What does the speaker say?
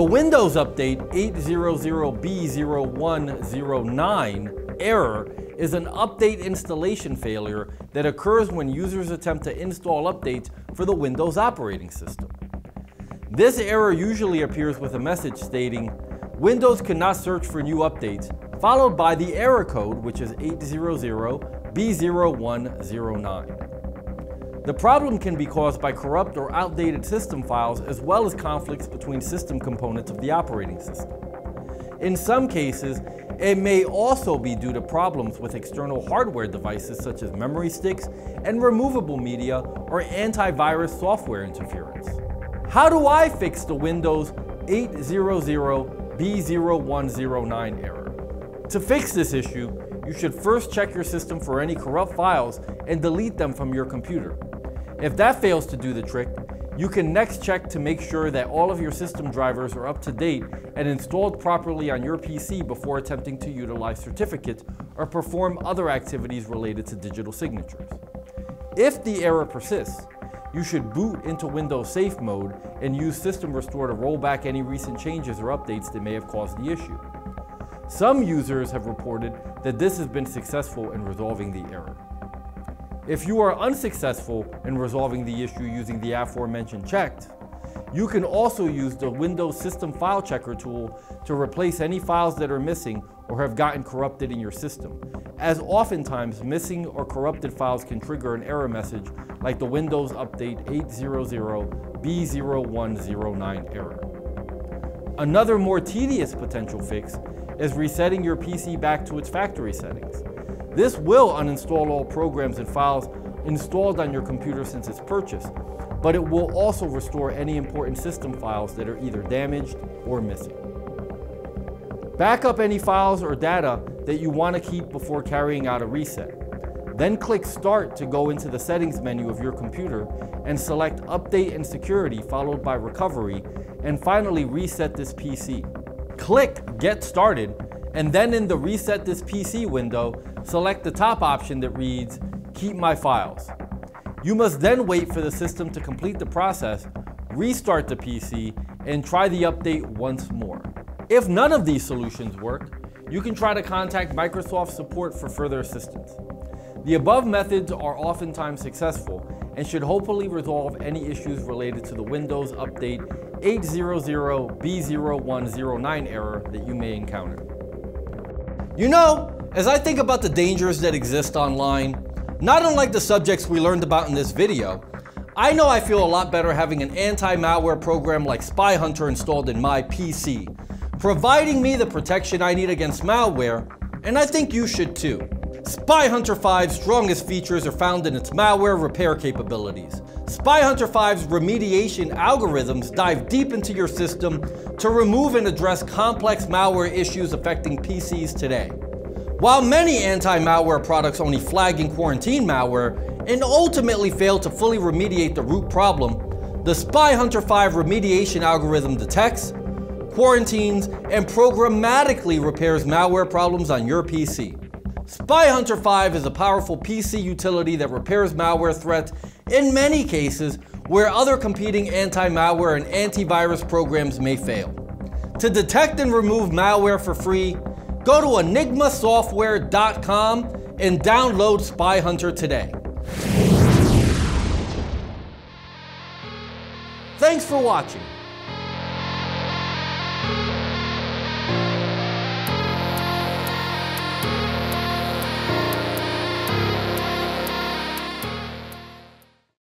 The Windows Update 800B0109 error is an update installation failure that occurs when users attempt to install updates for the Windows operating system. This error usually appears with a message stating, Windows cannot search for new updates, followed by the error code, which is 800B0109. The problem can be caused by corrupt or outdated system files as well as conflicts between system components of the operating system. In some cases, it may also be due to problems with external hardware devices such as memory sticks and removable media or antivirus software interference. How do I fix the Windows 800B0109 error? To fix this issue, you should first check your system for any corrupt files and delete them from your computer. If that fails to do the trick, you can next check to make sure that all of your system drivers are up to date and installed properly on your PC before attempting to utilize certificates or perform other activities related to digital signatures. If the error persists, you should boot into Windows Safe mode and use System Restore to roll back any recent changes or updates that may have caused the issue. Some users have reported that this has been successful in resolving the error. If you are unsuccessful in resolving the issue using the aforementioned checks, you can also use the Windows System File Checker tool to replace any files that are missing or have gotten corrupted in your system, as oftentimes missing or corrupted files can trigger an error message like the Windows Update 800B0109 error. Another more tedious potential fix is resetting your PC back to its factory settings. This will uninstall all programs and files installed on your computer since its purchase, but it will also restore any important system files that are either damaged or missing. Back up any files or data that you want to keep before carrying out a reset. Then click Start to go into the settings menu of your computer and select Update and Security followed by Recovery and finally reset this PC. Click Get Started and then in the Reset This PC window, select the top option that reads Keep My Files. You must then wait for the system to complete the process, restart the PC, and try the update once more. If none of these solutions work, you can try to contact Microsoft support for further assistance. The above methods are oftentimes successful and should hopefully resolve any issues related to the Windows Update 800B0109 error that you may encounter. You know, as I think about the dangers that exist online, not unlike the subjects we learned about in this video, I know I feel a lot better having an anti-malware program like SpyHunter installed in my PC, providing me the protection I need against malware, and I think you should too. SpyHunter 5's strongest features are found in its malware repair capabilities. SpyHunter 5's remediation algorithms dive deep into your system to remove and address complex malware issues affecting PCs today. While many anti-malware products only flag and quarantine malware and ultimately fail to fully remediate the root problem, the SpyHunter 5 remediation algorithm detects, quarantines, and programmatically repairs malware problems on your PC. SpyHunter 5 is a powerful PC utility that repairs malware threats in many cases where other competing anti-malware and antivirus programs may fail. To detect and remove malware for free, go to enigmasoftware.com and download SpyHunter today. Thanks for watching.